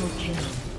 Triple kill.